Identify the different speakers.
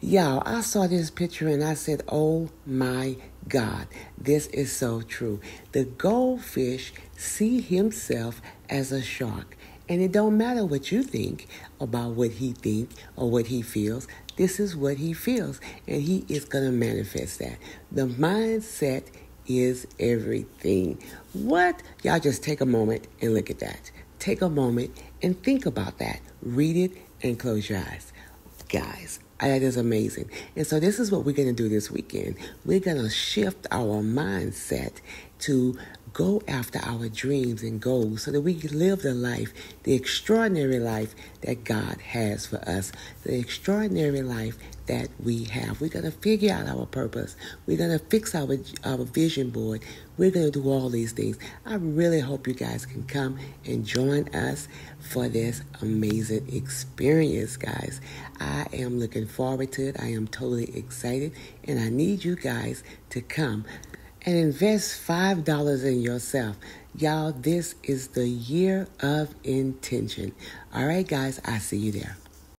Speaker 1: Y'all, I saw this picture and I said, oh my God, this is so true. The goldfish see himself as a shark. And it don't matter what you think about what he think or what he feels. This is what he feels. And he is going to manifest that. The mindset is everything. What? Y'all just take a moment and look at that. Take a moment and think about that. Read it and close your eyes. Guys, that is amazing. And so, this is what we're going to do this weekend. We're going to shift our mindset to go after our dreams and goals so that we can live the life, the extraordinary life that God has for us, the extraordinary life that we have. We're going to figure out our purpose. We're going to fix our, our vision board. We're going to do all these things. I really hope you guys can come and join us for this amazing experience, guys. I am looking forward to it. I am totally excited, and I need you guys to come and invest $5 in yourself. Y'all, this is the year of intention. All right, guys, I see you there.